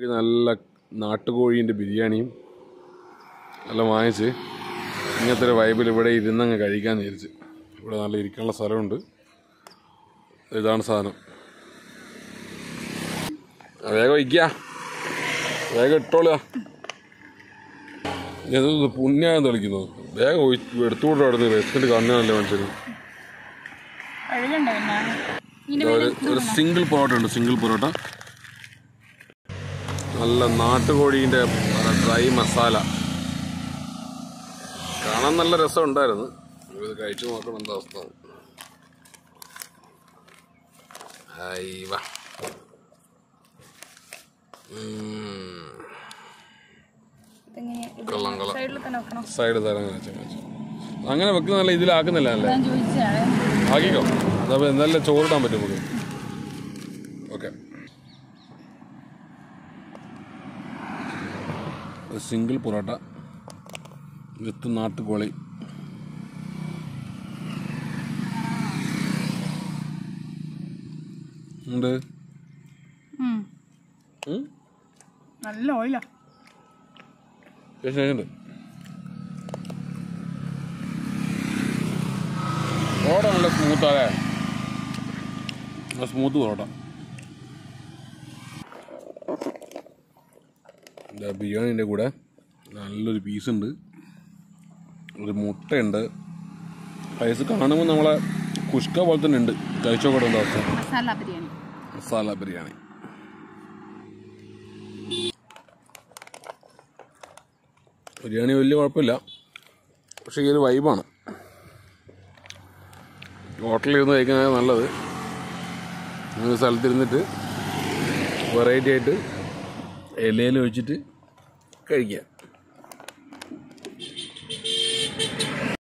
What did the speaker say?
നല്ല നാട്ടുകോഴീന്റെ ബിരിയാണിയും എല്ലാം വാങ്ങിച്ച് ഇങ്ങനത്തെ ഒരു വൈബിൽ ഇവിടെ ഇരുന്നങ്ങ് കഴിക്കാൻ വിചാരിച്ച്. ഇവിടെ നല്ല ഇരിക്കാനുള്ള സ്ഥലമുണ്ട്. ഇതാണ് സാധനം. വേഗം വയ്ക്കുക വേഗം ഇട്ടോളുക. ഇത് പുണ്യായം തെളിക്കുന്നത് വേഗം എടുത്തുകൊണ്ട് അവിടെ റെസ്റ്റോറന്റ് കാണുന്നതല്ലേ മനുഷ്യന്. ഒരു സിംഗിൾ പൊറോട്ട ഉണ്ട്. സിംഗിൾ പൊറോട്ട. നല്ല നാട്ടുകോഴീന്റെ ഡ്രൈ മസാല. കാണാൻ നല്ല രസം ഉണ്ടായിരുന്നു ഇത് കഴിച്ചു നോക്കണം എന്താ അവസ്ഥ. കൊള്ളാം കൊള്ളാം. സൈഡിൽ തരാൻ വെച്ചാൽ അങ്ങനെ വെക്കുന്നതല്ല ഇതിലാക്കുന്നില്ല അല്ലേ? ആക്കിക്കോ. അതപ്പോ എന്തായാലും ചോറിടാൻ പറ്റും നമുക്ക്. ഒരു സിംഗിൾ പൊറോട്ട വിത്ത് നാട്ടുകോളി. ഉണ്ട്? നല്ല ഓയിലാ. പൊറോട്ട നല്ല സ്മൂത്താലേ നല്ല സ്മൂത്ത് പൊറോട്ട. ബിരിയാണിന്റെ കൂടെ നല്ലൊരു പീസുണ്ട് ഒരു മുട്ടയുണ്ട്. പൈസ കാണുമ്പോൾ നമ്മളെ കുഷ്ക പോലെ തന്നെ ഉണ്ട്. കഴിച്ചോക്കട്ടെ എന്താ അവസ്ഥ? മസാല ബിരിയാണി. മസാല ബിരിയാണി. ബിരിയാണി വലിയ കുഴപ്പമില്ല. പക്ഷേ ഈ ഒരു വൈബാണ് ഹോട്ടലിൽ ഇരുന്ന് കഴിക്കുന്നതാണ് നല്ലത്. സ്ഥലത്തിരുന്നിട്ട് വെറൈറ്റി ആയിട്ട് ഇലയിൽ ഒഴിച്ചിട്ട് കഴിക്കുക